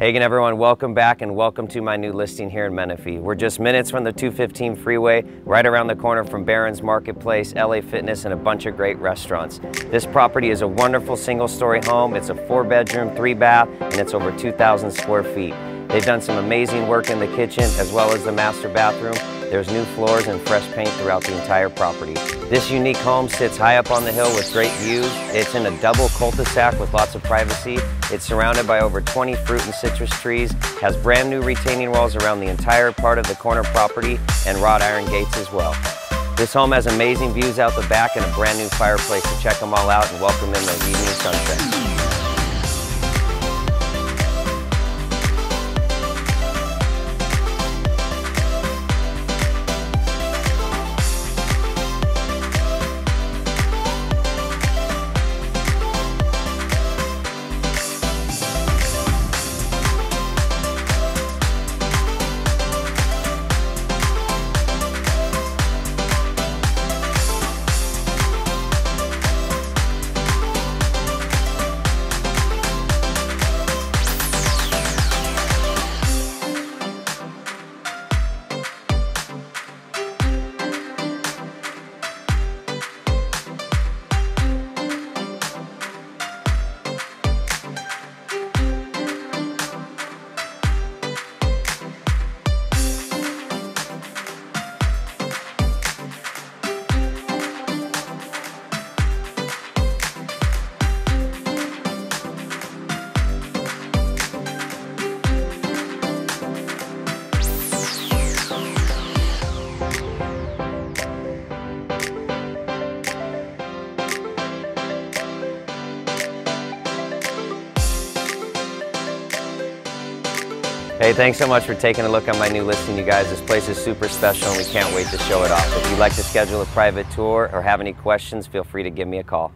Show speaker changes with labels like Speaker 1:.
Speaker 1: Hey again everyone, welcome back and welcome to my new listing here in Menifee. We're just minutes from the 215 freeway, right around the corner from Barron's Marketplace, LA Fitness, and a bunch of great restaurants. This property is a wonderful single story home. It's a four bedroom, three bath, and it's over 2,000 square feet. They've done some amazing work in the kitchen as well as the master bathroom. There's new floors and fresh paint throughout the entire property. This unique home sits high up on the hill with great views. It's in a double cul-de-sac with lots of privacy. It's surrounded by over 20 fruit and citrus trees, has brand new retaining walls around the entire part of the corner property and wrought iron gates as well. This home has amazing views out the back and a brand new fireplace to check them all out and welcome in the evening sunset. Hey, thanks so much for taking a look on my new listing, you guys. This place is super special and we can't wait to show it off. If you'd like to schedule a private tour or have any questions, feel free to give me a call.